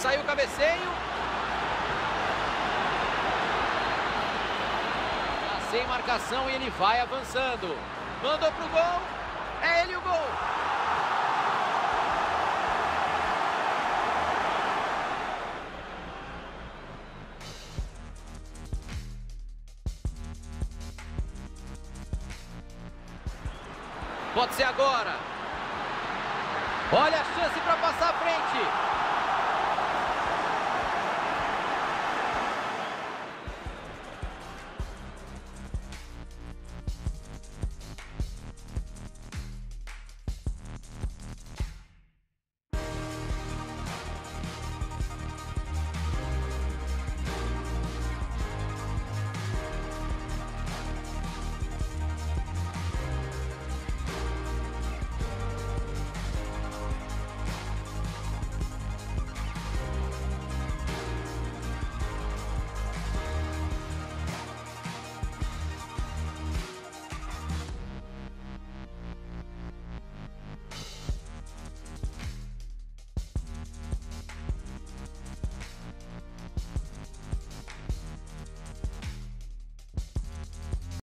Saiu o cabeceio. Tá sem marcação e ele vai avançando. Mandou pro gol. É ele o gol. Pode ser agora. Olha a chance para passar à frente.